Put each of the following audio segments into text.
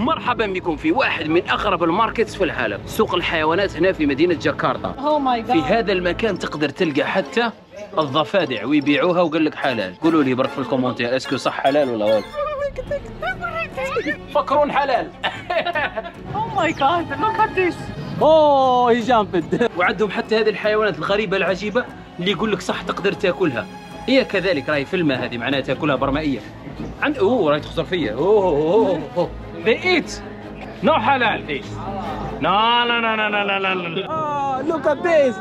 مرحبا بكم في واحد من اغرب ال markets في العالم سوق الحيوانات هنا في مدينة جاكرتا Oh في. هذا المكان تقدر تلقى حتى الضفادع ويبيعوها وقال لك حلال. قولوا لي برك في ال commentaire est-ce que صح حلال ولا غلط فكرون حلال. Oh my god, look at this. Oh he jumped وعندهم حتى هذه الحيوانات الغريبة العجيبة اللي يقول لك صح تقدر تأكلها. هي كذلك راهي في الماء هذه معناها تأكلها برمائية. عند أوه راهي تخسر فيا. أوه أوه أوه. They eat. No halal eat. No, no, no, no, no, no, no. Oh, look at this.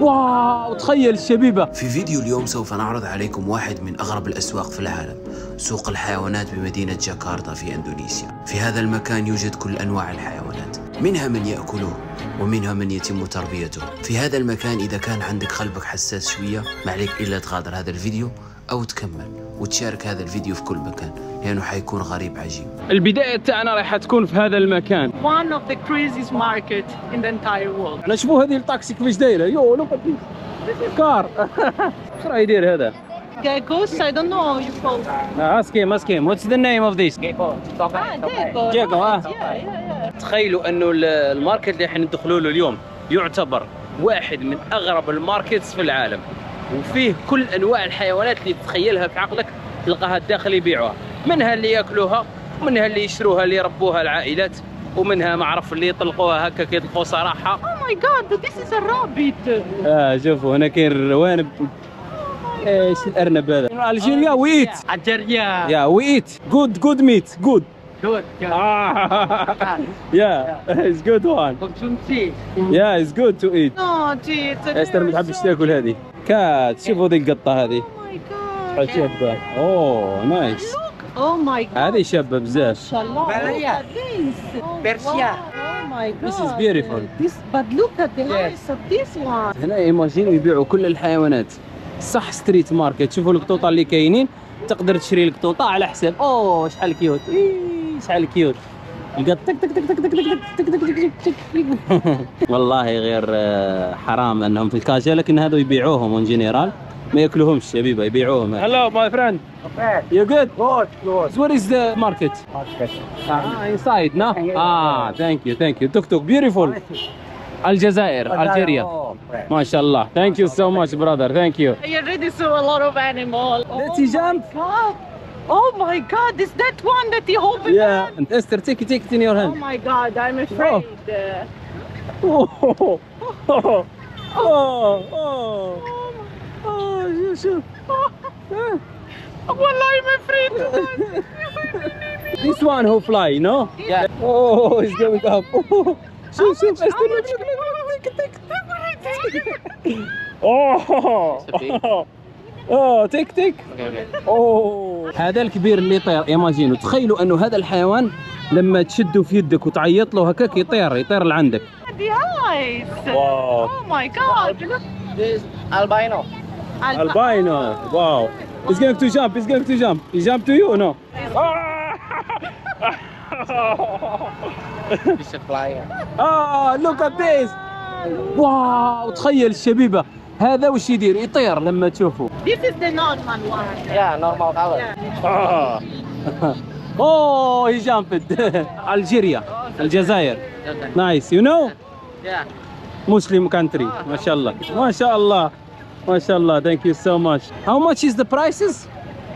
واو تخيل الشبيبه في فيديو اليوم سوف نعرض عليكم واحد من أغرب الأسواق في العالم سوق الحيوانات بمدينة جاكرتا في إندونيسيا في هذا المكان يوجد كل أنواع الحيوانات منها من يأكله ومنها من يتم تربيته في هذا المكان إذا كان عندك قلبك حساس شوية ما عليك إلا تغادر هذا الفيديو أو تكمل وتشارك هذا الفيديو في كل مكان لأنه حيكون غريب عجيب. البداية تاعنا راح تكون في هذا المكان. One of the craziest market in the entire world. أنا شوفوا هذه الطاكسي كيفاش دايرة؟ you look car. إيش راه يدير هذا؟ Geckos, I don't know how you call them. ask him ask him what's the name of this Ah, gecko. Gecko, ah. Yeah, yeah, yeah. تخيلوا أنه ال- ال market اللي إحنا ندخلوا له اليوم يعتبر واحد من أغرب ال markets في العالم. وفيه كل أنواع الحيوانات اللي تتخيلها في عقلك تلقاها الداخل يبيعوها. منها اللي يأكلوها ومنها اللي يشتروها اللي يربوها العائلات ومنها ما أعرف اللي يطلقوها هكا كيطلقوا صراحة. Oh my god, this is a rabbit. آه شوفوا هنا كاين الأرانب إيش الأرنب هذا؟ Algeria we eat. Algeria. Yeah we eat. good good meat good Good. yeah it's good one Consumption. yeah it's good to eat No, gee, it's a استر ما تحبش تأكل هذه؟ cat شوفوا ذي القطة هذه Oh my god. شابه oh nice. Oh my god. هذه شابه بزاف Mashallah. Look at this. Oh. Oh. This is beautiful. This, but look at the eyes of this one. هنا imagine يبيعوا كل الحيوانات صح street market شوفوا القطوطة اللي كاينين تقدر تشري القطوطة على حساب oh شحال cute شحال cute والله غير حرام انهم في الكاشير لكن هذا يبيعوهم en général ما ياكلوهمش يا بيبا يبيعوهم hello my friend you good good good where is the market آه inside no آه thank you thank you tuk tuk beautiful الجزائر الجزائر ما شاء الله thank you so much brother thank you you ready so a lot of animal let's jump God. Oh my god, is that one that you opened? Yeah. And Esther, take it, take it in your hand. Oh my god, I'm afraid. Uh, Oh, oh, oh, oh, oh. Oh, you should. well, I'm afraid. This one who fly, no? Yeah. Oh, it's going up. Oh, shoot, shoot, Esther, look, look, look, look, take it. Oh, oh, oh, take, take. أوه هذا الكبير اللي يطير imaginez تخيلوا أنه هذا الحيوان لما تشده في يدك وتعيط له هكاك يطير يطير لعندك. واو Oh my god. Look. This albino. Alba- albino واو He's going to jump, he's going to jump. He jump to you or no? It's a flyer. Ah, look at this. واو تخيل الشبيبة هذا وش يدير؟ يطير لما تشوفه. This is the normal one. Yeah, normal color. آه. oh he jumped Algeria الجزائر nice you know Yeah. Muslim country ما شاء الله ما شاء الله ما شاء الله thank you so much how much is the prices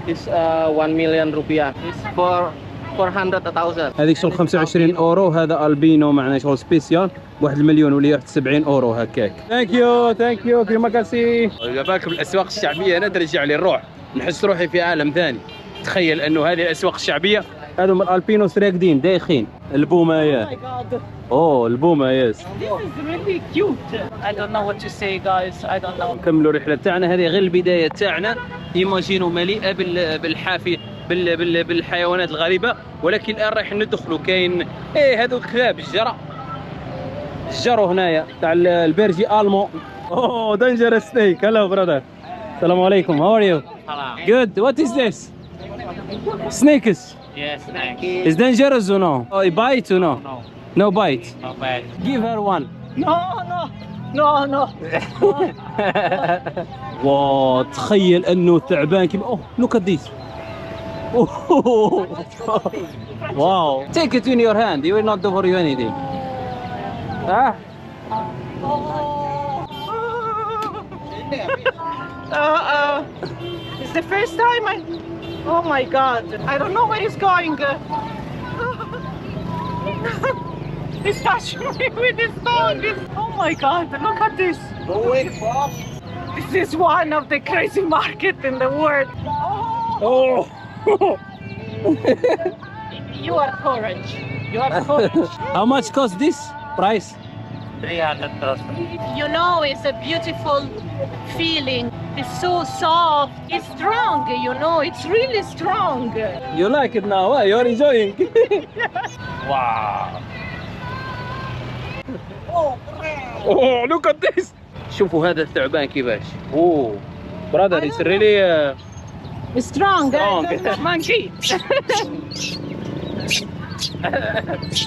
It's uh, 1 million rupiah. It's for 400 a thousand. هذيك شغل 25 أورو هذا ألبينو معنا شغل spécial واحد المليون ولا 71 أورو هكاك. ثانك يو ثانك يو كيما كاسي إذا بالكم الأسواق الشعبية أنا ترجع لي الروح نحس روحي في عالم ثاني. تخيل أنه هذه الأسواق الشعبية. هذوم الالبينوس راقدين دايخين. Oh البومايات god. أوه know. نكملوا الرحله تاعنا هذه غير البداية تاعنا. ايماجينو مليئة بال- بالحافي بال- بال- بالحيوانات الغريبة. ولكن الآن رايح ندخلوا كاين إيه هذو الكلاب الجرى. الجرو هنايا تاع ال- ال berger allemand. oh danger snake hello brother السلام عليكم how are you. Good what is this snakes Yes, thank is dangerous or no? Oh, bite or no? No, no bite? Not bad. give her one. No, no. No, no. واو تخيل إنه ثعبان كيما oh look at this wow. Take it in your hand. He will not do for you anything. Ah. Uh, uh, it's the first time I. Oh my god. I don't know where he's going. he's touching me with his tongue. Oh my god. Look at this. This is one of the crazy market in the world. Oh. You are courage. You are courage. How much cost this price? you know, it's a beautiful feeling. It's so soft. It's strong, you know. It's really strong. You like it now? eh? You're enjoying. wow. Oh, look at this. شوفوا هذا الثعبان كيفاش. اوه. Brother, it's really uh, Strong. Monkey.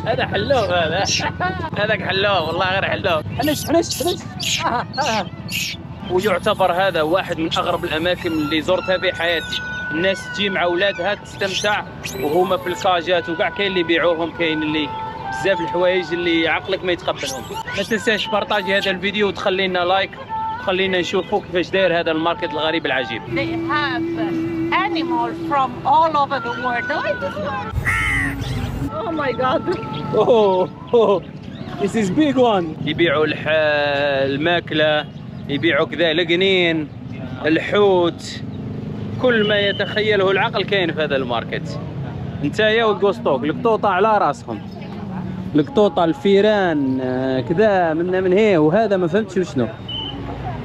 هذا حلوف هذا. هذاك حلوف والله غير حلوف حنش حنش حنش. ويعتبر هذا واحد من أغرب الأماكن اللي زرتها في حياتي. الناس تجي مع أولادها تستمتع وهما في الكاجات وكاع كاين اللي يبيعوهم كاين اللي بزاف الحوايج اللي عقلك ما يتقبلهم. ما تنساش partager هذا الفيديو وتخلينا like خلينا نشوفوا كيفاش داير هذا ال market الغريب العجيب. Animals from all over the world. One. Oh my god. oh oh This is big one. يبيعوا الح... الماكلة يبيعوا كذا القنين الحوت. كل ما يتخيله العقل كاين في هذا ال market. نتايا والقسطوق القطوطة على راسهم. القطوطة الفيران آه، كذا من من هي وهذا ما فهمتش وشنو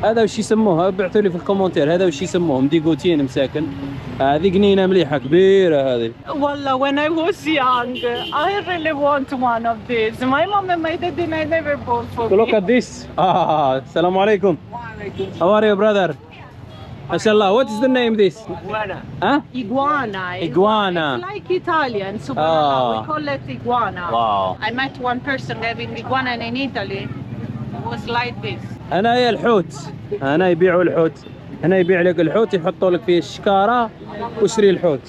هذا وش يسموه؟ بعثوا لي في ال commentaire هذا وش يسموهم dégoûtés مساكن. هذه قنينه مليحه كبيره هذه Well, when I was young, I really want one of these. My mom and my daddy I never bought for Look me. at this. Ah, السلام عليكم. How are you, brother? ما شاء الله. What is the name this? Huh? Iguana. Iguana. It's like Italian. Ah. Subhanallah. We call it iguana. Wow. I met one person having iguana in Italy. It was like this. هنا هي الحوت. هنا يبيعوا الحوت. هنا يبيع لك الحوت يحطوا لك فيه الشكارة واشتري الحوت.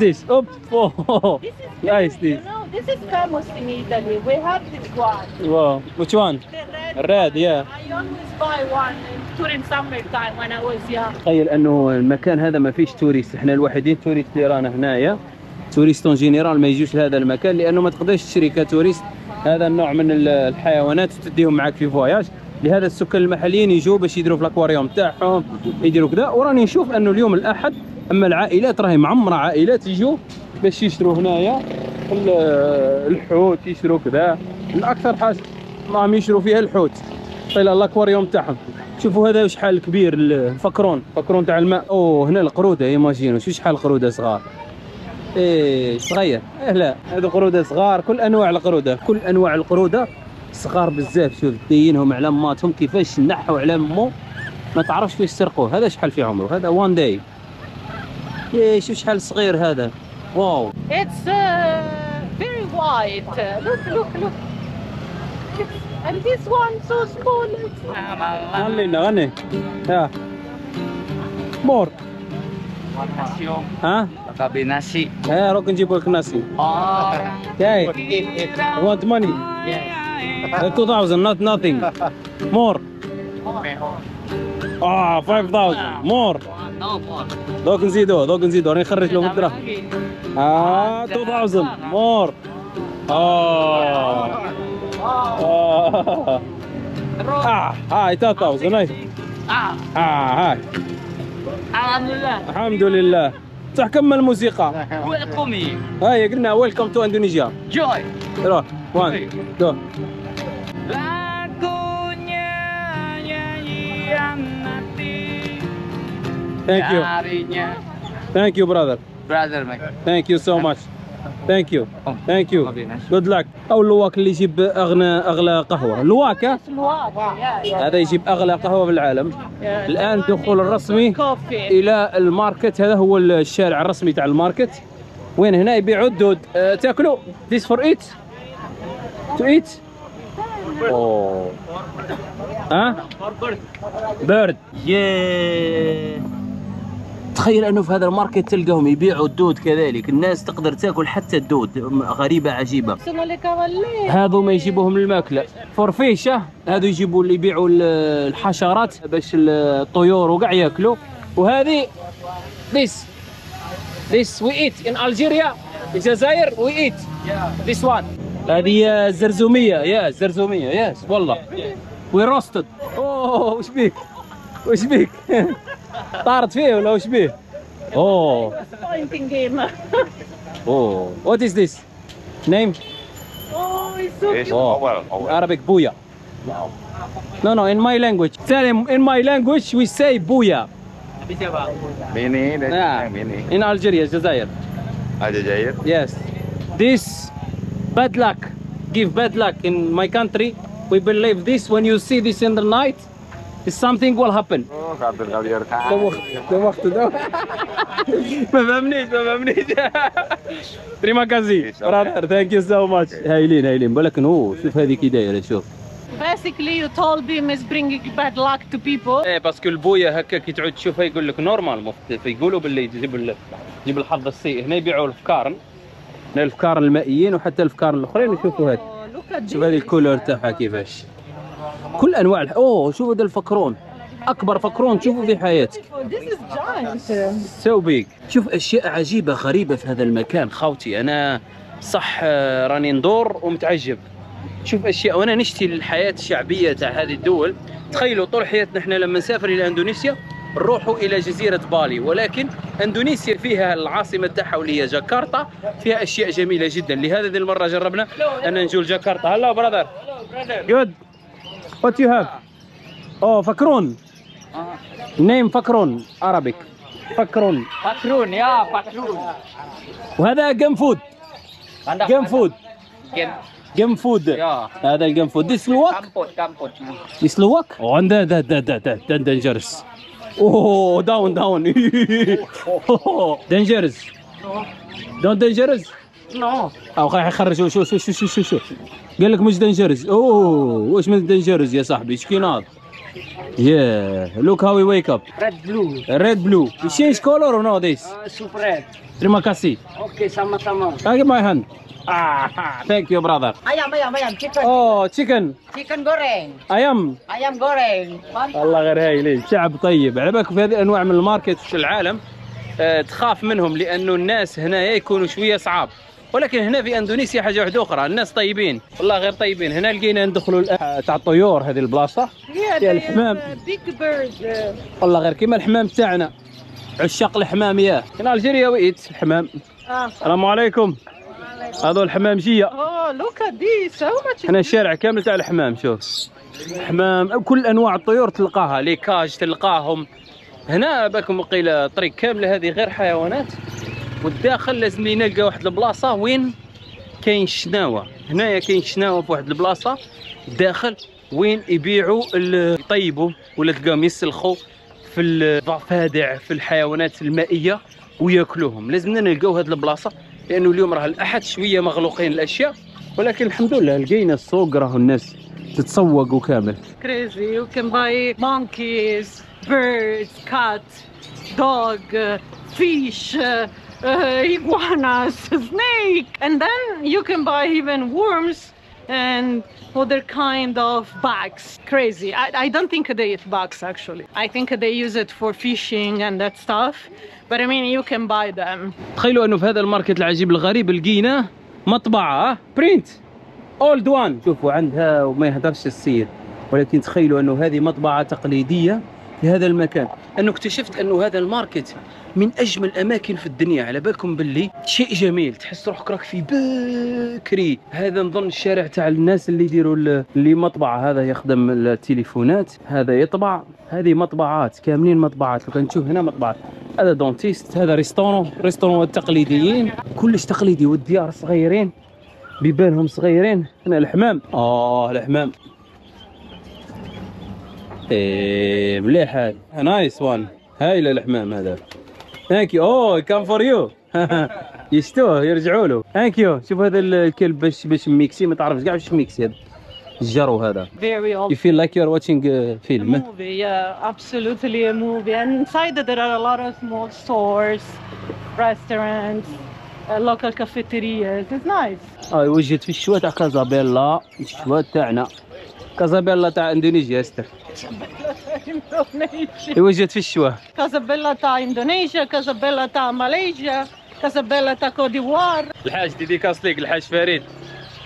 This? أوب is Nice, this. this is famous in Italy. We have this one. Wow. Which one? The red. Red, yeah. I always buy one during summertime when I was young. تخيل أنه المكان هذا ما فيش touristes إحنا الوحيدين touristes اللي رانا هنايا touristes en général ما يجوش لهذا المكان لأنه ما تقدرش تشري ك touriste هذا النوع من ال- الحيوانات وتديهم معك في voyage لهذا السكان المحليين يجوا باش يديروا في الاكواريوم تاعهم يديروا كذا. وراني نشوف أنه اليوم الأحد أما العائلات راهي معمرة عائلات يجوا باش يشتروا هنايا ال- الحوت يشتروا كذا. الأكثر حاجة راهم يشتروا فيها الحوت. إلى الاكواريوم تاعهم. شوفوا هذا شحال كبير الفكرون فكرون تاع الماء. أوه هنا القرودة imaginez. شو شحال قرودة صغار. إيه صغير. إيه لا هذو قرودة صغار. كل أنواع القرودة كل أنواع القرودة. صغار بزاف شوف داينهم على ماتهم كيفاش نحوا على مو ما تعرفش كيفاش سرقوه هذا شحال في عمره هذا one day إيه شوف شحال صغير هذا واو white. Uh, look, look, look. It's- And this one so small. غني غني ها مور ها Pakai nasi. ها روك نجيب لك ناسي Oh. Okay. Want money? Uh, 2000, not nothing. More. Ah, 5000. More. دوك نزيدوه دوك نزيدوه راني نخرج له من الدراهم. Ah, 2000. More. Oh. Ah. Ah, هاي 3000 هاي. Ah, هاي. الحمد لله. صح كمل الموسيقى. Welcome. هاي قلنا ويلكم تو اندونيسيا. Joy. روح. 1 2 Lagunya nyanyian hati Thank you. Thank you brother. Brother, Mike. Thank you so much. Thank you. Thank you. Good luck. أو اللواك اللي يجيب أغنى أغلى قهوة. اللواك ها؟ هذا يجيب أغلى قهوة في العالم. الآن الدخول الرسمي Coffee. إلى ال market هذا هو الشارع الرسمي تاع ال market. وين هنا يبيعوا الدود. أه تاكلوا؟ This for eat? To eat? Oh. ها؟ Bird. Yeah. تخيل أنه في هذا الماركت تلقاهم يبيعوا الدود كذلك الناس تقدر تاكل حتى الدود غريبة عجيبة. هذو ما يجيبوهم للماكلة فورفيشه هذو يجيبوا اللي يبيعوا ال- الحشرات باش الطيور وقاع ياكلوا وهذه this this we eat in Algeria الجزائر we eat this one هذه زرزوميه يا زرزوميه يس والله وي روستد اوه وش بيك وش بيك طارت فيه ولا وش بيه اوه Pointing game. اوه وات از ذس نيم Oh, it's so cute. Oh, Arabic booyah. No, no, in my language. Tell him in my language we say booyah. Mini, that's Yeah. mini. In Algeria, Jazair. Aljazair. Yes. This bad luck. Give bad luck in my country. We believe this when you see this in the night, something will happen. Kartu kalian دوخت دوخت ما فهمنيش ما فهمنيش تريما كازي برادر ثانك يو سو ماتش هايلين هايلين ولكن هو شوف هذه كي دايره شوف Basically, you told him it's bringing bad luck to people. إيه parce que البومة هكا كي تعود تشوفها يقول لك normal فيقولوا باللي تجيب ال- تجيب الحظ السيء هنا يبيعوا الفكارن هنا الفكارن المائيين وحتى الفكارن الأخرين شوفوا at شوف هذه ال couleur تاعها كيفاش. كل أنواع الح... أوه شوفوا هذا الفكرون أكبر فكرون تشوفه في حياتك. so big شوف أشياء عجيبة غريبة في هذا المكان. خاوتي أنا صح آه، راني ندور ومتعجب. شوف أشياء وأنا نشتي الحياة الشعبية تاع هذه الدول. تخيلوا طول حياتنا إحنا لما نسافر إلى إندونيسيا نروحوا إلى جزيرة بالي. ولكن إندونيسيا فيها العاصمة تاعها واللي هي جاكرتا. فيها أشياء جميلة جدا. لهذا ذي المرة جربنا أن نجو لجاكرتا hello brother good what you have oh فكرون. name فكرون. Arabic فكرون. فكرون ya, فكرون. وهذا جيم فود. جيم فود. جيم فود. يا. هذا الجيم فود. دي سلواك kamput kamput. دي سلواك وعنده ده ده ده ده ده دنجرس اوه داون داون دنجرس دون دنجرس No. أو خلينا يخرجوا شو شو شو شو شو شو قال لك مش دنجرس اوه واش من دنجرس يا صاحبي إيش كيناض يا لوك هاو ويك اب Red blue. ريد بلو change color or no this? Uh, super red. terima kasih Oke sama-sama. give my hand. Ah thank you brother. Ayam ayam ayam chicken. oh chicken. Chicken goreng. ayam Ayam goreng. والله غير هايلين شعب طيب. على بالك في هذه الانواع من الماركت في العالم آه، تخاف منهم لأنه الناس هنا يكونوا شوية صعاب. ولكن هنا في إندونيسيا حاجة واحدة أخرى. الناس طيبين. والله غير طيبين. هنا لقينا ندخلوا الأ- تاع الطيور هذه البلاصة. يا they الحمام. bird. uh, والله غير كيما الحمام تاعنا. عشاق الحمام ياه هنا الجيريا ويت الحمام. السلام عليكم. هذول الحمامجيه this. How much? هنا الشارع كامل تاع الحمام شوف. حمام كل أنواع الطيور تلقاها ليكاج تلقاهم. هنا باكم قيل طريق كامله هذه غير حيوانات. والداخل لازم لي نلقى واحد البلاصة. وين؟ كاين شناوة. هنايا كاين شناوة في واحد البلاصة. داخل وين يبيعوا يطيبوا ولا تلقاهم يسلخوا في الضفادع في الحيوانات المائية ويأكلوهم. لازمنا نلقاو هذه البلاصة. لأنه اليوم راه الأحد شوية مغلوقين الأشياء ولكن الحمد لله لقينا السوق راه الناس تتسوق وكامل. crazy you can buy monkeys birds cat dog fish iguanas snake and then you can buy even worms and other kind of bugs. Crazy. I, I don't think they eat bugs actually. I think they use it for fishing and that stuff. But I mean, you can buy them. تخيلوا انه في هذا الماركت العجيب الغريب لقينا مطبعه برينت اولد وان شوفوا عندها وما يهدرش السيد ولكن تخيلوا انه هذه مطبعه تقليديه في هذا المكان. انه اكتشفت أنه هذا ال market من أجمل الأماكن في الدنيا. على بالكم باللي شيء جميل. تحس روحك راك في بكري. هذا نظن الشارع تاع الناس اللي يديروا ال- اللي مطبعة. هذا يخدم التليفونات. هذا يطبع. هذه مطبعات. كاملين مطبعات. لو كان تشوف هنا مطبعات هذا dentiste هذا restaurant restaurant التقليديين. كلش تقليدي. والديار صغيرين. بيبانهم صغيرين. هنا الحمام. آه الحمام. إيه مليح هذا nice one هايل الحمام هذا. thank you oh can for you يشتوه يرجعوا له. thank you شوف هذا الكلب باش باش mixé ما تعرفش كاع واش mixé هذا. الجرو هذا. Very old You feel like you're watching a A film movie, yeah, absolutely a movie. And inside there are a lot of small stores, restaurants, uh, local cafeterias. It's nice. آه وجهت في الشوا تاع كازابيلا الشوا تاعنا. كازابيلا تاع إندونيسيا استر. وجهت في الشوا. ta Indonesia, Casabella ta Malaysia, Casabella ta Cote d'Ivoire. الحاج ديديكاس ليك الحاج فريد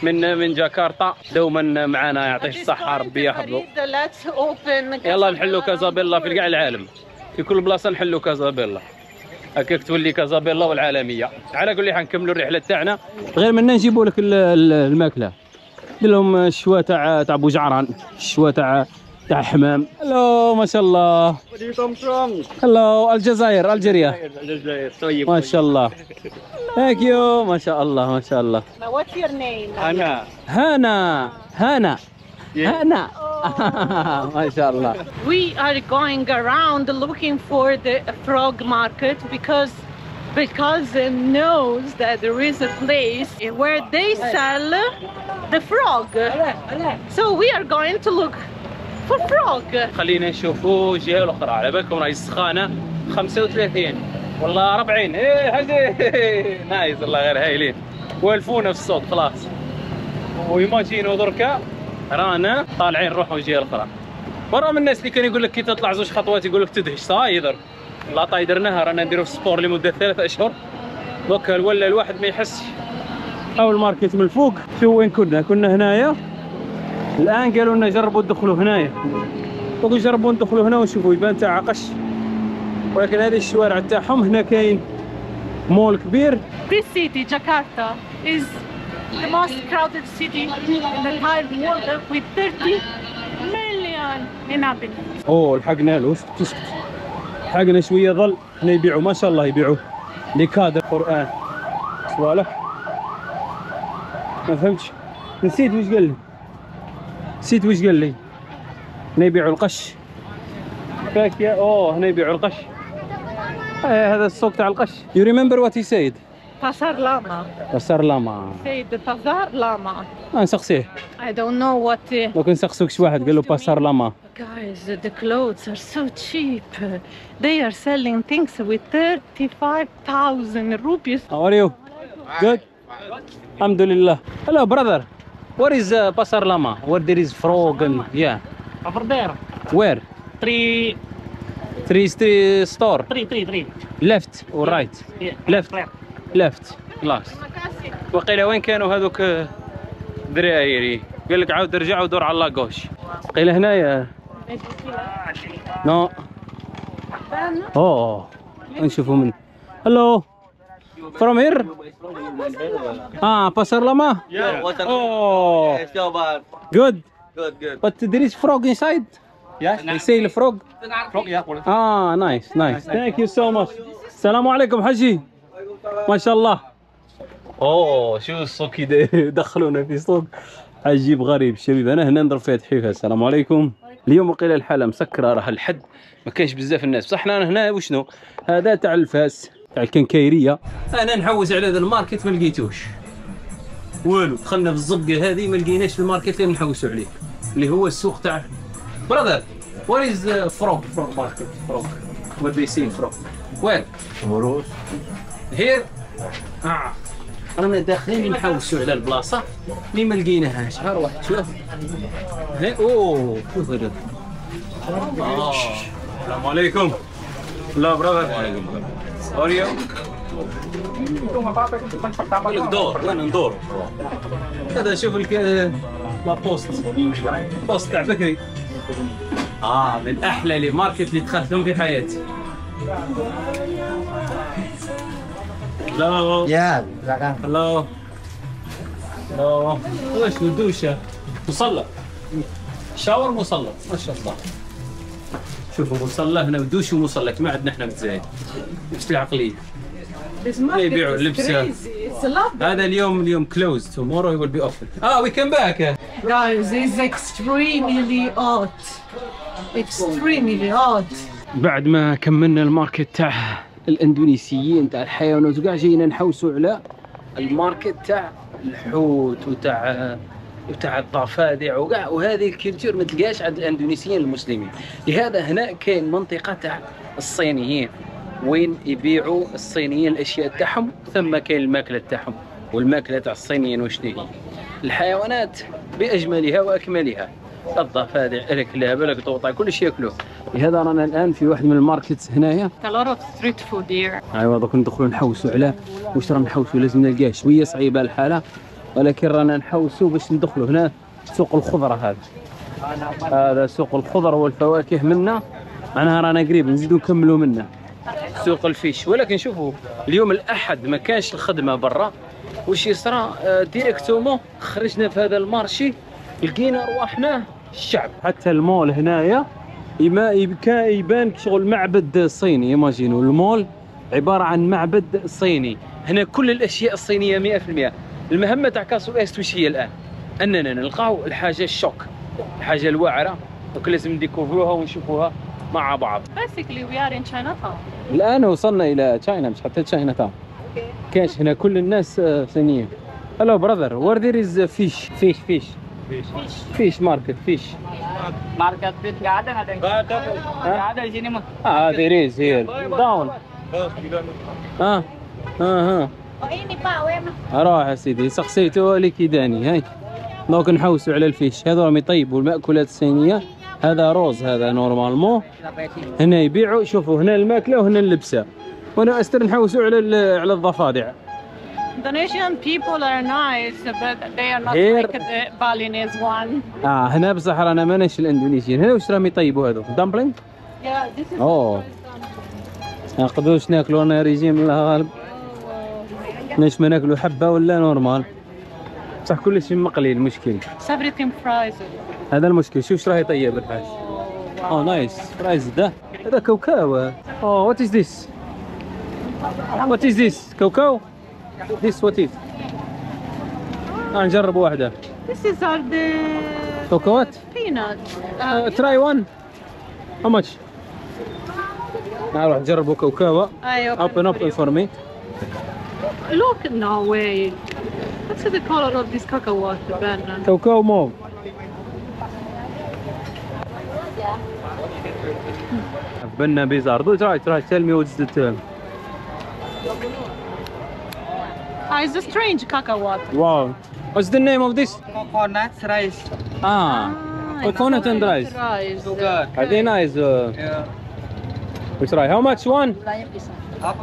من من جاكرتا دوما معنا يعطيه الصحة ربي يحفظه يلا نحلوا Casabella كازابيلا. في كاع العالم. في كل بلاصة نحلوا كازابيلا. هكاك تولي كازابيلا والعالمية. على كل حال نكملوا الرحلة تاعنا. غير منا نجيبوا لك ال- ال- الماكلة. دير لهم الشوا تاع تاع بوجعران الشوا تاع تاع حمام. ألو ما شاء الله? ألو الجزائر الجزائر Aljazair. طيب. ما شاء الله. ثانك يو ما شاء الله ما شاء الله. What's your name? أنا. هانا هانا هانا ما شاء الله. We are going around looking for the frog market because because it knows that there is a place where they sell the frog. So we are going to look for frog. خلينا نشوفوا الجهه الأخرى. على بالكم راهي السخانة 35 والله 40 إيه حاجة نايس والله غير هايلين. والفونا في الصوت خلاص. ويماجينوا دركا. رانا طالعين نروحوا الجهة الأخرى. برا من الناس اللي كان يقول لك كي تطلع زوج خطوات يقول لك تدهش صاي درك لا طاي درناها رانا نديروا في السبور لمدة ثلاثة أشهر. دوكا ولا الواحد ما يحسش. أو الماركت من الفوق شو وين كنا. كنا هنايا. الآن قالوا لنا جربوا تدخلوا هنايا. وقوا جربوا ندخلوا هنا ونشوفوا يبان تاع عقش. ولكن هذه الشوارع تاعهم هنا كاين مول كبير. This city, Jakarta, is the most crowded city in the entire world with 30 million inhabitants. أوه لحقنا له. اسكت اسكت لحقنا شوية ظل. هنا يبيعوا ما شاء الله يبيعوا. لي كادر قران صوالح؟ ما فهمتش. نسيت وش قال لي. نسيت وش قال لي. هنا يبيعوا القش. فاكهه أوه هنا يبيعوا القش. آه هذا السوق تاع القش. you remember what he said Pasar Lama. Pasar Lama Say the Pasar Lama. نسقسيه I don't know what. Uh, لو كان سقسوك شي واحد قال له Pasar Lama guys, the clothes are so cheap. They are selling things with 35,000 rupees. How are you? Good. Alhamdulillah. Hello, brother. What is uh, Pasar Lama? Where there is frog and yeah. Over there, Where? three, Three st- store. three, three, three. Left or right? Yeah. Left. Left. لفت لاس وقيل وين كانوا هذوك دريايري قال لك عاود ارجع ودور على لاكوش قيل هنايا No. أوه. نشوفوا من hello from here آه Pasar Lama oh good good good there is frog inside you see ال frog آه nice nice thank you so much السلام عليكم حجي ما شاء الله. أوه شو السوق كده دخلونا في سوق عجيب غريب. شبيب أنا هنا نضرب فيها تحفيفة السلام عليكم. اليوم قيل الحاله مسكره راه الحد. ما كاينش بزاف الناس. بصح حنا هنا وشنو؟ هذا تاع الفاس تاع ال quincaillerie. أنا نحوس على هذا ال market ما لقيتوش. والو دخلنا في الزقه هذه ما لقيناش في ال market اللي نحوسوا عليه اللي هو السوق تاع brother what is frog frog market frog they sell frog. وين here. آه. رانا داخلين نحوسوا على البلاصة. اللي ما لقيناهاش. ها واحد شوف. هي أوه شوف هذا آه. السلام عليكم. لا brother وعليكم السلام. لك دور وين ندور؟ هذا شوف لك la poste. poste تاع بكري. آه من أحلى les market اللي دخلتهم في حياتي. لا Ya, silakan. هلو هلو وش دوشة مصلى شاور مصلى ما شاء الله شوفوا مصلى هنا ودوش ومصلى ما عندنا إحنا بالزايد نفس العقلية. Market يبيعوا lovely. هذا اليوم اليوم closed. Tomorrow he will be open. آه we came back. Guys, it's extremely hot. Extremely hot. بعد ما كملنا ال market تاع الاندونيسيين تاع الحيوانات وكاع جينا نحوسوا على ال market تاع الحوت وتاع وتاع الضفادع وكاع. وهذه ال culture ما تلقاش عند الاندونيسيين المسلمين. لهذا هنا كاين منطقة تاع الصينيين. وين يبيعوا الصينيين الأشياء تاعهم؟ ثم كاين الماكلة تاعهم. والماكلة تاع الصينيين وشنو الحيوانات بأجملها وأكملها. الضفادع الكلاب القطوطه كل شيء يأكلوه. لهذا رانا الآن في واحد من ال market هنايا. Street food here. ايوا دوك ندخلوا نحوسوا على واش رانا نحوسوا لازم نلقاه شوية صعيبة الحالة. ولكن رانا نحوسوا باش ندخلوا هنا سوق الخضرة هذا. هذا سوق الخضر والفواكه منا. معناها رانا قريب نزيدوا نكملوا منه سوق ال fish. ولكن شوفوا اليوم الأحد ما كانش الخدمة برا. وش يصرى؟ آه، directement خرجنا في هذا ال marché لقينا رواحنا الشعب. حتى المول هنايا يما يبكى يبان شغل معبد صيني. ايماجينوا المول عبارة عن معبد صيني. هنا كل الأشياء الصينية 100% المهمة تاع كاسو است وش هي الآن؟ أننا نلقاو الحاجة ال choc الحاجة الواعره دوك لازم نديكوفروها ونشوفوها مع بعض. Basically, we are in Chinatown. الآن وصلنا إلى China مش حتى China Town كاش هنا كل الناس آه، صينيين. Hello brother where there is fish fish fish fish market fish yang nggak ada di sini mah. آه there is here down آه آه آه. راح يا سيدي سقسيته لك داني هاي دوك نحوسوا على ال fish هذول راهم يطيبوا المأكولات الصينية هذا روز هذا normalement هنا يبيعوا شوفوا هنا الماكلة وهنا اللبسة وأنا استر نحوسوا على على الضفادع Indonesian people are nice, but they are not Here- like the Balinese one. آه هنا بصح رانا ماناش الاندونيسيين هنا واش راهم يطيبوا هذو؟ dumpling؟ Yeah, this is أوه. نقدروش ناكلوا أنا ريجيم الله غالب. ناش ما ناكلوا حبة ولا normal؟ بصح كل شيء مقلي المشكل everything fries. هذا المشكل. شوف إيش راح يطيب الحاج؟ أوه نايس. فرايز ده. هذا كاوكاو. أوه وات از ذيس وات از ذيس كاوكاو؟ ذيس وات از نجرب واحدة This is all the كاوكاوات peanuts. Uh, تراي وان هاو ماتش نروح نجربوا كاوكاو I open open for up for me Look, no way. What's the color of this cacao Ben? كاوكاو موف بنا بيزار دو تراي تراي tell me what's the term Ah, it's a strange cacao water. wow what's the name of this Coconut rice. ah coconut and rice Rice. are they nice uh, Yeah. we try how much one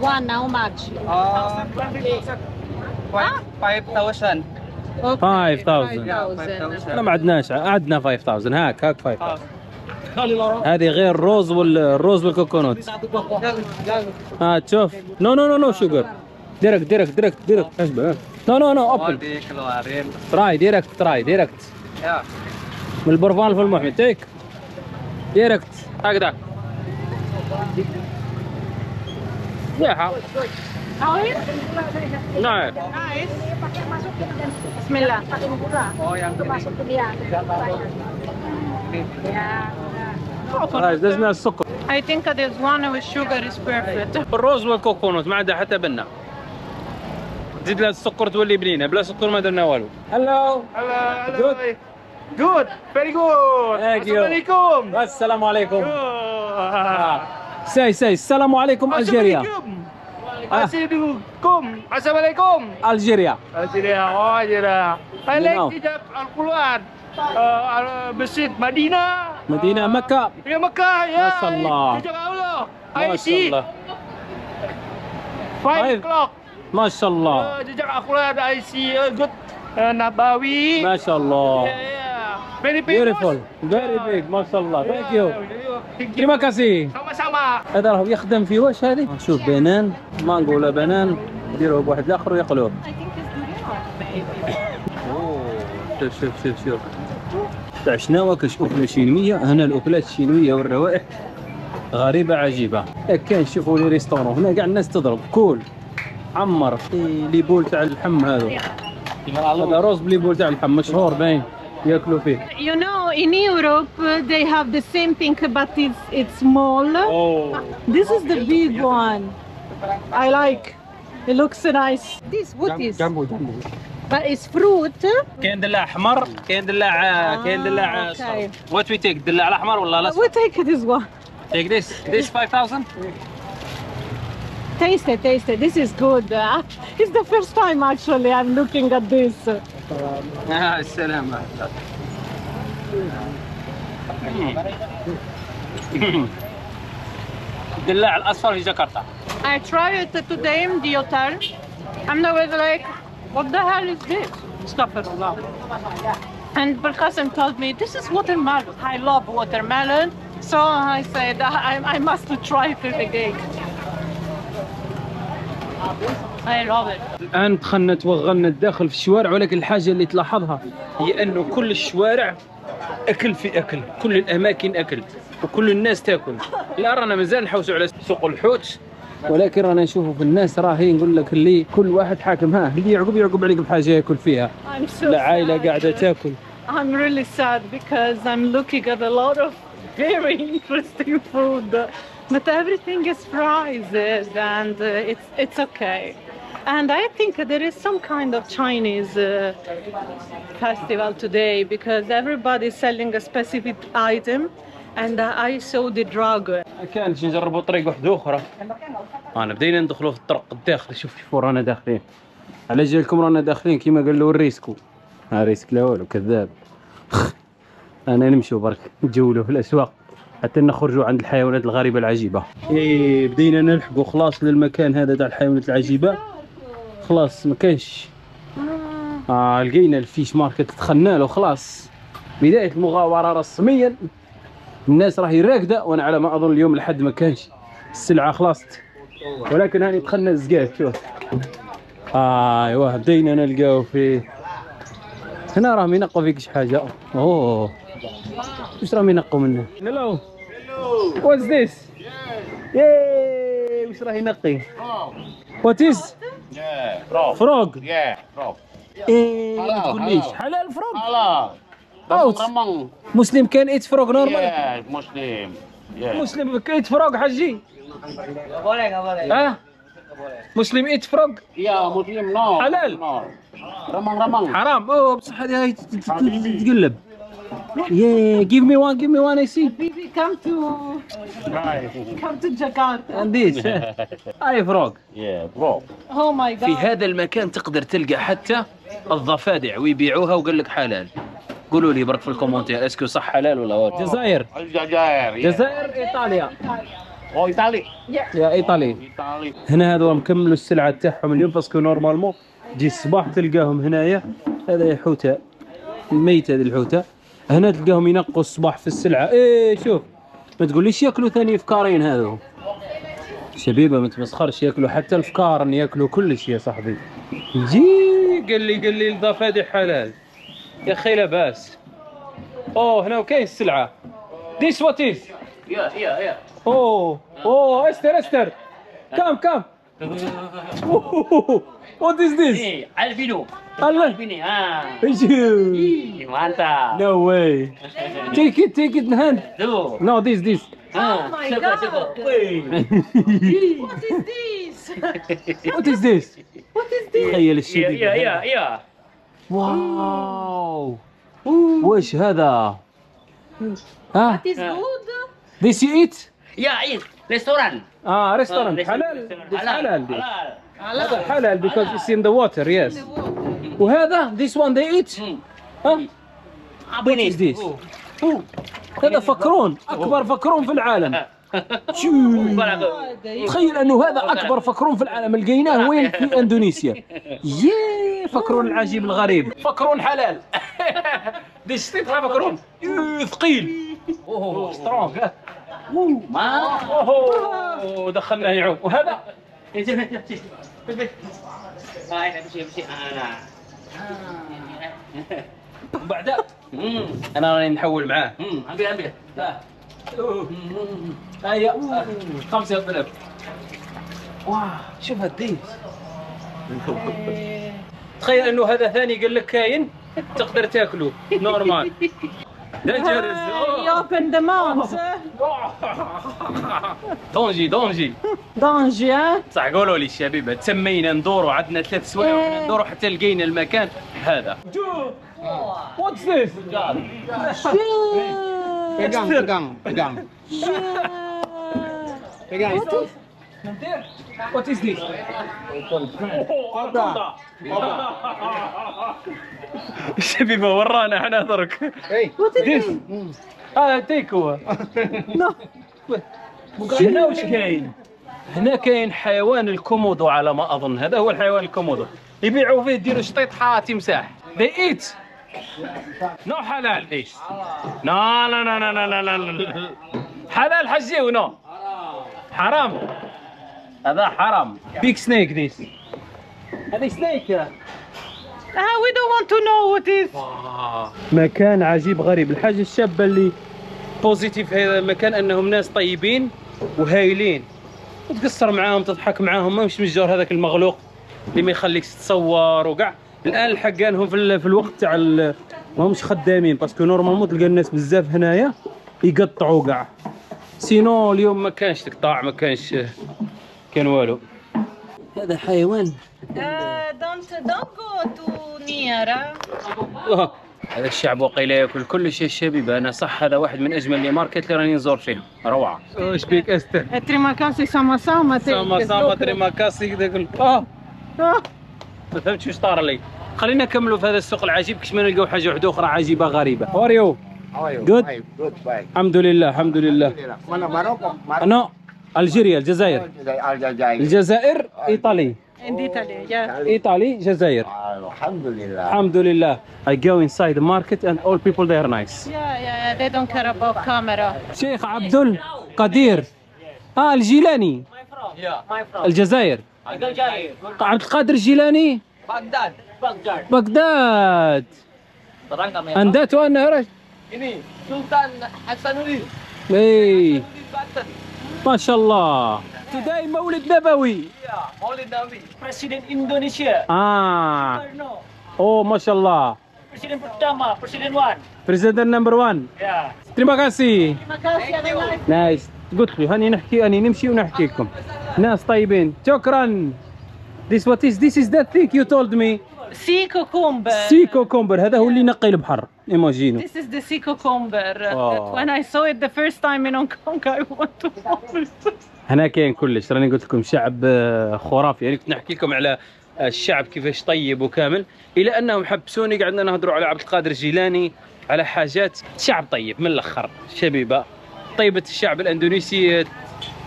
One, how much? Uh, five five thousand. Okay, 5,000. 5,000. لا ما عندناش عندنا 5000 هاك هاك 5000 هذه غير الروز والروز والكوكونات ها تشوف نو نو نو نو ديركت ديركت ديركت ديركت اشبه نو نو نو اوبن. تراي ديركت تراي ديركت Ya. من البرفان في المحمد تيك ديركت هكذا is نعم Nice. بسم الله. Oh yang هاي لازم السكر I think this one with sugar is perfect. الروز وال coconut ما عندها حتى بنه زيد لها السكر تولي بنينة بلا سكر ما درنا والو. hello hello good. Very good السلام عليكم. السلام عليكم. آه. ساي ساي. السلام عليكم ألجيريا. عليكم. آه. السلام عليكم. ألجيريا. الجزائر اي لايك كتاب القرآن. آه، مسجد مدينة. مدينة مكة. يا مكة يا ما شاء الله. ما شاء الله. 5 o'clock. ما شاء الله. jejak Al-Quran I see a good. uh, Nabawi. ما شاء الله. Yeah, yeah. Very famous. beautiful. very big. ما شاء الله. Thank you. terima kasih Sama-sama. هذا راهو يخدم في واش هذه؟ شوف بنان. مانجو ولا بنان. يديروه بواحد الآخر ويقلوه I think it's durian, maybe. شوف شوف شوف شوف. تاع شناوة كاش أكلة شينوية. هنا الأكلات الشينوية والروائح. غريبة عجيبة. إيه كان شوفوا لي restaurant. هنا كاع الناس تضرب. كول. عمر les boules تاع اللحم هذا هذا روز ب les boules تاع اللحم مشهور باين ياكلوا فيه You know, in Europe, uh, they have the same thing, but it's it's small. اوه This is the big one. I like. It looks nice. This what is? jambu jambu but it's fruit. كاين دلاع أحمر كاين دلاع كاين دلاع آه، أصفر. what we take الدلاع الأحمر ولا We الاصفر take this one. take this this 5000 Taste it, taste it. This is good. Uh, it's the first time actually I'm looking at this. آه السلامة الدلاع الاصفر في جاكرتا I tried it today in the hotel and I was like, what the hell is this? Astaghfirullah. And Belkacem told me, this is watermelon. I love watermelon. So I said, I, I must try it again. It. الآن دخلنا توغلنا الداخل في الشوارع ولكن الحاجة اللي تلاحظها هي انه كل الشوارع أكل في أكل كل الأماكن أكل وكل الناس تأكل لا رانا مازال نحوسوا على سوق الحوت ولكن رانا نشوفوا في الناس راهي نقول لك اللي كل واحد حاكم ها اللي يعقب يعقب عليك بحاجة ياكل فيها العائله. قاعدة تأكل I'm really sad because I'm looking at a lot of very interesting food. But everything is prizes and uh, it's it's okay. And I think there is some kind of Chinese uh, festival today because everybody's selling a specific item and uh, I saw the dragon. كانش نجربوا طريق واحدة أخرى. أنا بدينا ندخلوا في الطرق الداخلي. شوف شوفوا رانا داخلين. على جالكم رانا داخلين كيما قال له الريسكو. ها risque لا والو كذاب أنا نمشوا برك نتجولوا في الأسواق. حتى نخرجوا عند الحيوانات الغريبة العجيبة. إيه بدينا نلحقوا خلاص للمكان هذا تاع الحيوانات العجيبة. خلاص ما كانش آه لقينا ال fish market دخلنا له خلاص. بداية المغامرة رسميا. الناس راهي راكدة وأنا على ما أظن اليوم لحد ما كانش. السلعة خلصت. ولكن هاني دخلنا الزقاف شوف. آه أيوه بدينا نلقاو في هنا راهم ينقوا فيك شي حاجة. أوه. واش راهم ينقوا منه. hello what's this ياي واش راه ينقي what is Yeah, frog. frog Yeah, frog. إيه ما حلال، تقوليش حلال. حلال frog Halal. Out. Ramang. مسلم كان ايت فروغ نورمال Yeah, Muslim. Yeah. مسلم ايت فروغ حجي آه مسلم ايت فروغ Yeah, Muslim no. Halal. No. Ramang, ramang. حرام اوه بصح هذه تتقلب يا جيف مي وان جيف مي وان اي سي Bibi, come to come to Jakarta. اند ذيس اي فروغ Yeah, frog. Oh my في god. هذا المكان تقدر تلقى حتى الضفادع ويبيعوها وقال لك حلال قولوا لي برك في ال commentaires est-ce que صح حلال ولا غلط الجزائر Aljazair. Yeah. الجزائر إيطاليا Oh, Italy. يا إيطالي Italy. هنا هذول مكملوا السلعة تاعهم اليوم parce que normalement تجي الصباح تلقاهم هنايا هذا حوتة ميتة هذه الحوتة هنا تلقاهم ينقوا الصباح في السلعة. إيه شوف. ما تقوليش ياكلوا ثاني فكارين هذو؟ شبيبة ما تمسخرش ياكلوا حتى الفكار ياكلوا كل شيء يا صاحبي. جي قال لي قال لي الضفادع حلال. يا أخي لا بأس. أوه هنا كاين السلعة. ديس وات از iya iya iya أوه أوه أستر أستر. كم كم؟ وات از ذيس nih albino الله albino ah Ih, mantap No way. Take it, take it in hand. tuh No, this, this. ah my coba God. coba Wih. What is this? What is this? What is this? تخيل iya الشيء iya iya iya واو وش هذا؟ ها؟ It is good. This you eat? iya iya restoran آه Ah, ريستورانت restoran. حلال this حلال halal هذا حلال because it's in the water yes. وهذا this one they eat. ها؟ ini is this? هذا فكرون أكبر فكرون في العالم. تخيل أنه هذا أكبر فكرون في العالم. لقيناه وين؟ في إندونيسيا. ياه فكرون العجيب الغريب. فكرون حلال. دي شتي فكرون ثقيل. أوه سترونغ. أوه. دخلناه يعوم وهذا. Ah, ini bersih, bersih. Ah, nah. بعدها Hmm, أنا راني نحول معاه. ها. أوه. هيا خمسة بلب واه شوف هالديس تخيل إنه هذا ثاني قال لك كاين تقدر تاكله نورمال dangerous Uh, you open the mouth. دونجي دونجي Danger, huh? صح قولوا لي الشبيبه تسمينا ندوروا عندنا ثلاث سوايع وإحنا ندوروا حتى لقينا المكان هذا What's this? Pegang, pegang, pegang. Pegang. What is this? Cobra. الشبيبه ورانا إحنا درك Hey. What is This. هذا تيك هو. هنا وش كاين؟ هنا كاين حيوان الكومودو على ما أظن. هذا هو الحيوان الكومودو. يبيعوا فيه يديروا شطيط تمساح they eat. no حلال. إيش؟ لا لا لا لا لا لا حلال حجي و no حرام. هذا حرام. big snake this هذه snake Ah, we don't want to know what is. مكان عجيب غريب. الحاجة الشابة اللي positif في هذا المكان أنهم ناس طيبين وهايلين. تقصر معاهم تضحك معاهم. ما مش مجار هذاك المغلوق اللي ما يخليك تتصور وكاع الآن الحقانهم في, ال- في الوقت تاع ال- ما همش خدامين. parce que normalement تلقى الناس بزاف هنايا يقطعوا كاع sinon اليوم ما كانش تقطاع ما كانش كان والو. هذا حيوان. Uh, don't don't go too near. Huh? آه. هذا الشعب وقيل ياكل كل شيء شبيب. أنا صح هذا واحد من أجمل ال market اللي راني نزور فيها روعة. إيش بيك استر te- sama te- sama terima kasih كذا آه ما فهمتش واش طار لي. خلينا نكملوا في هذا السوق العجيب. كش ما نلقاو حاجة واحدة أخرى عجيبة غريبة. هاو. Fine, Good, fine. الحمد لله الحمد لله. Mana Maroko? Maroko. الجزائر الجزائر الجزائر ايطالي ايطالي جزائر الحمد لله الحمد لله I go inside the market and all people they are nice. Yeah yeah they don't care about camera. شيخ عبد القدير آه الجيلاني الجزائر عبد القادر الجيلاني بغداد بغداد بغداد عندك وين هنا سلطان حسن الدين ما شاء الله تداي مولد نبوي Ya, Maulid Nabi. Presiden Indonesia. اه Soekarno. اوه ما شاء الله Presiden pertama, Presiden Wan. بريزيدنت نمبر 1 Ya. تريما كاسي Terima kasih, have a nice نايس قلت لي هاني نحكي هاني نمشي ونحكي لكم ناس طيبين شكرا This what is this is that thing you told me Sea cucumber. sea cucumber هذا هو اللي ينقي البحر. imaginez This is the sea cucumber. Oh. that when I saw it the first time in Hong Kong, I want to vomit. هنا كاين كلش. راني قلت لكم شعب آه، خرافي. يعني كنت نحكي لكم على الشعب كيفاش طيب وكامل. إلى أنهم حبسوني. قعدنا نهضروا على عبد القادر الجيلاني على حاجات. شعب طيب من الأخر. شبيبة. طيبة الشعب الأندونيسي.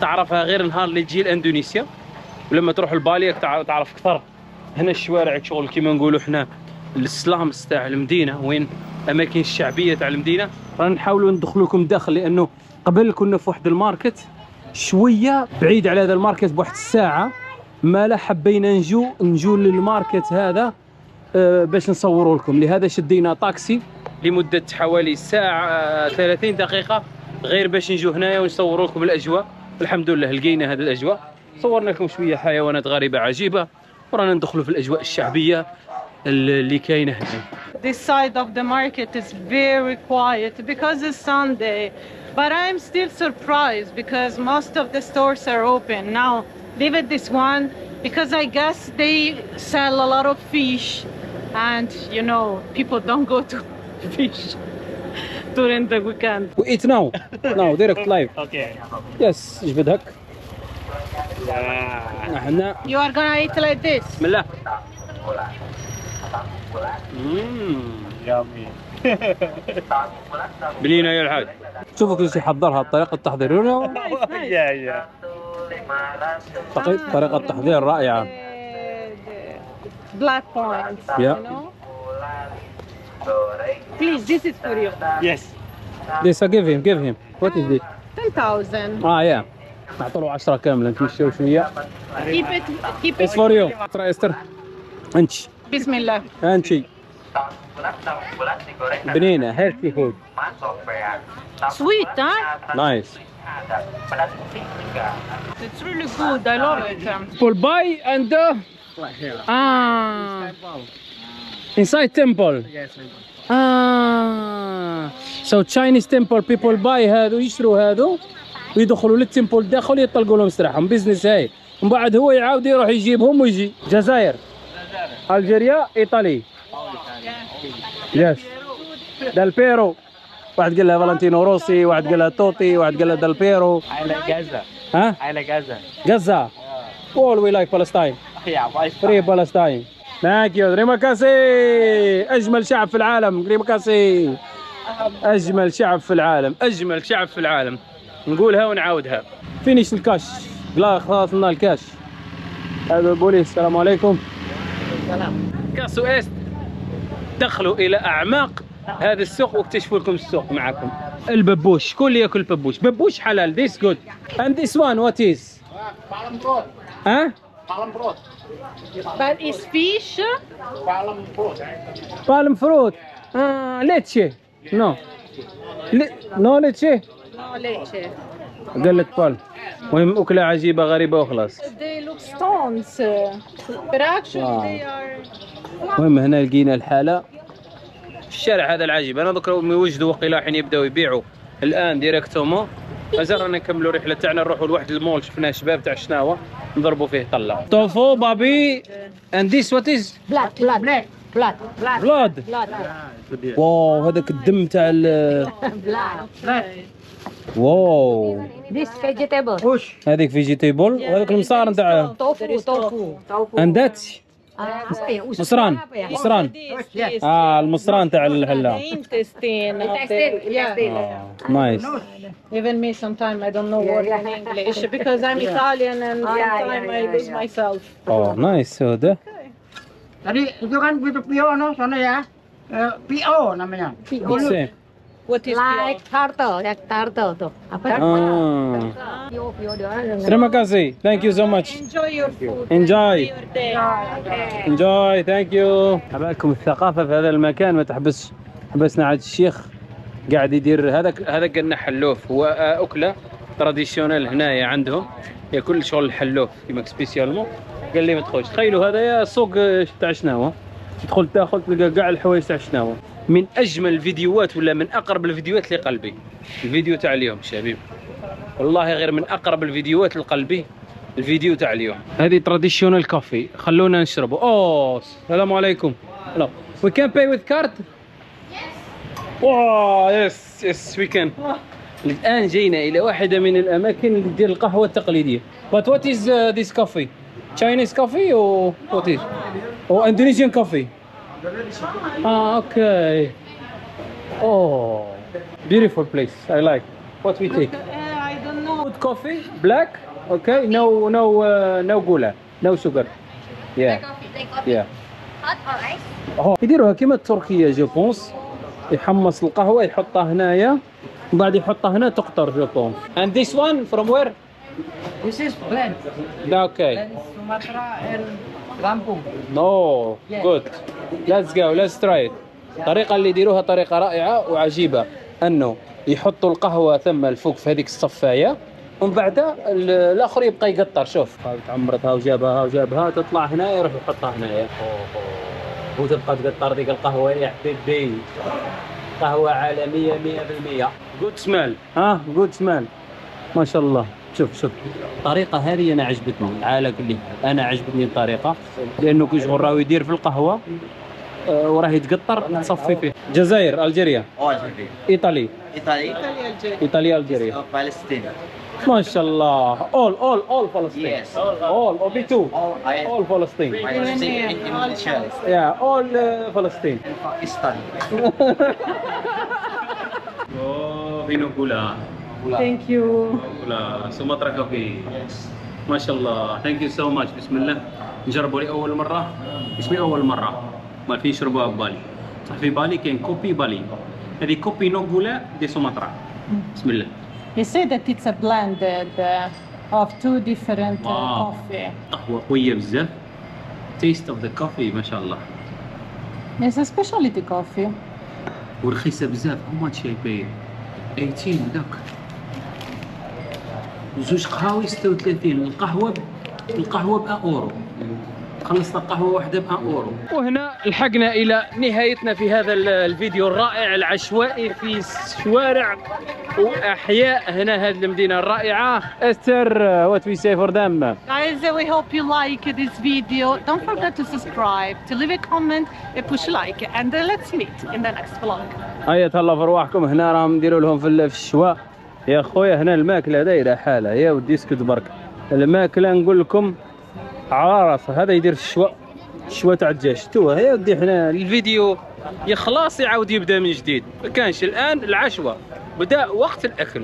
تعرفها غير نهار اللي تجي لاندونيسيا ولما تروح لبالي تع- تعرف أكثر. هنا الشوارع شغل كيما نقولوا إحنا ال slums تاع المدينة وين الاماكن الشعبية تاع المدينة. رانا نحاولوا ندخلوكم داخل لأنه قبل كنا في واحد ال market شوية بعيد على هذا ال market بواحد الساعة ما لا حبينا نجو نجو لل market هذا آه، باش نصوروا لكم. لهذا شدينا طاكسي لمدة حوالي ساعة آه، 30 دقيقة غير باش نجو هنايا ونصوروا لكم الأجواء. الحمد لله لقينا هذه الأجواء. صورنا لكم شوية حيوانات غريبة عجيبة. ورانا ندخلوا في الاجواء الشعبيه اللي كاينة هنا This side of the market is very quiet because it's Sunday. But I'm still surprised because most of the stores are open. Now, leave it this one because I guess they sell a lot of fish and you know, people don't go to fish during the weekend. We eat now. Now, direct live. Okay. Yes, اجبد هك. You are gonna eat like this? بسم الله بنينه يا الحاج شوفوا كل شيء الطريقة التحضير يا يا طريقه التحضير رائعة. بلاك بوينت يا بليز ذيس از فور يو يس نعطوا له 10 كاملة نتمشوا شوية. Keep it, keep It's it. for you. ترى استر. انت Bismillah. انت بنينة healthy food. Sweet, huh? Nice. It's really good. I love it. People buy and uh, ah inside temple. Yes. Ah. so Chinese temple people buy هذو يشروا هذو ويدخلوا لل temple الداخل يطلقوا لهم سراحهم business هاي. من بعد هو يعاود يروح يجيبهم ويجي جزائر. Algeria Italy. yes دال بيرو واحد قال لها فالنتينو روسي واحد قال لها توتي واحد قال لها دال بيرو Gaza. ها؟ Gaza. غزة all we like Palestine? free Palestine thank you terima kasih أجمل شعب في العالم. terima kasih أجمل شعب في العالم. أجمل شعب في العالم. نقولها ونعاودها. finish ال cash لا خلصنا الكاش هذا البوليس السلام عليكم. كاسو است دخلوا إلى أعماق هذا السوق واكتشفوا لكم السوق معكم الببوش كل ياكل ببوش. ببوش حلال this good and this one what is ها But is fish? palm fruit آه lychee no. No leche No leche. قال لك بالم المهم أكلة عجيبة غريبة وخلاص. They look stones, but actually Wow. they are. المهم هنا لقينا الحالة. الشارع هذا العجيب. أنا ذكر ما يوجدوا وقيلا حين يبدأوا يبيعوا. الآن directement فزرنا نكملوا الرحلة تاعنا نروحوا لواحد المول شفناه شباب تاع شناوة نضربوا فيه طلة. tofu babi and this what is? Blood, blood, blood, blood, blood, blood. Blood, wow هذاك الدم تاع ال blood. واو This vegetable. هذيك فيجيتيبل وهذاك المصار نتاع Ah, apa ya? Usus مصران? مصران آه المصران تاع intestine. نايس Even me, sometimes I don't know word in English because I'm Italian and sometimes I lose myself. اوه نايس هذا Tadi itu kan itu PO no sana ya. Eh, PO namanya. same What is Like turtle, ya turtle tuh. Apa? آه Pio, pio dia. سلام kasih thank you so much Enjoy. Your food. day. enjoy thank you حبالكم الثقافة في هذا المكان. ما تحبسش حبسنا عاد الشيخ قاعد يدير هذا هذا قلنا حلوف. هو أكلة traditionnel هنايا عندهم. ياكل شغل الحلوف كيما spécialement قال لي ما تدخلش تخيلوا هذا يا سوق تاع شناوه تدخل تاخذ تلقى كاع الحوايج تاع شناوه من أجمل الفيديوهات ولا من أقرب الفيديوهات لقلبي؟ الفيديو تاع اليوم شباب والله غير من أقرب الفيديوهات لقلبي الفيديو تاع اليوم. هذه traditional coffee خلونا نشربه. أوه السلام عليكم. لا we can pay with card wow yes yes we can الآن جينا إلى واحدة من الأماكن اللي تدير القهوة التقليدية. but what is this coffee Chinese coffee or what is or Indonesian coffee آه okay oh beautiful place I like what we take Uh, I don't know. Good coffee, black. Okay, no, no, uh, no gula, no sugar. Yeah, yeah. Hot or ice? أهو يديروها كيما التركية je pense يحمص القهوة يحطها هنايا ومن بعد يحطها هنا تقطر جو بونس. And this one from where? This is blend. okay. Sumatera and Lampung. No, good. Go, let's try it. الطريقة اللي يديروها طريقة رائعة وعجيبة أنه يحطوا القهوة ثم الفوق في هذيك الصفاية ومن بعد ال- الآخر يبقى يقطر. شوف تعمرتها وجابها وجابها تطلع هنا يروح يحطها هنايا وتبقى تقطر ذيك القهوة يا حبيبي. قهوة عالمية 100% جود سميل ها؟ جود سميل ما شاء الله. شوف شوف. الطريقة هذه أنا عجبتني على كل حال أنا عجبتني الطريقة لأنه كي شغل راهو يدير في القهوة آه، وراه يتقطر تصفي فيه. جزائر ألجيريا؟ إيطالي. Italy, ايطاليا ألجيريا. or Palestine. ما شاء الله. أول أول أول فلسطين. Yes. أول أو بي تو. All I أول فلسطين. Palestine يا أول فلسطين. Pakistan. فينو كولا Thank you. كولا سومطرا كافي ما شاء الله thank you so much بسم الله نجربوا لاول مره مش لاول مره ما في يشربوها ببالي صح في بالي كاين kopi Bali هذه kopi no gula دي سومطرا بسم الله He said that it's a blended uh, of two different uh, Wow. coffee. قهوه قويه بزاف taste of the coffee ما شاء الله It's a specialty coffee. ورخيصه بزاف how much he pay 18 هذاك زوج قهاوي 36 القهوه. القهوه ب 1 أورو خلصنا قهوة واحدة ب 1 أورو وهنا لحقنا إلى نهايتنا في هذا ال- الفيديو الرائع العشوائي في شوارع وأحياء هنا هذه المدينة الرائعة that's what we see for them Guys, we hope you like this video. Don't forget to subscribe, to leave a comment, and push like, and uh, let's meet in the next vlog. هيا تهلا في رواحكم هنا راهم نديروا لهم في الشواء يا خويا هنا الماكلة دايرة حاله يا ودي اسكت برك. الماكلة نقول لكم على راسها هذا يدير الشواء الشواء تاع الدجاج. تو يا ودي حنا الفيديو يخلص يعاود يبدأ من جديد. ما كانش الآن العشوة. بدأ وقت الأكل.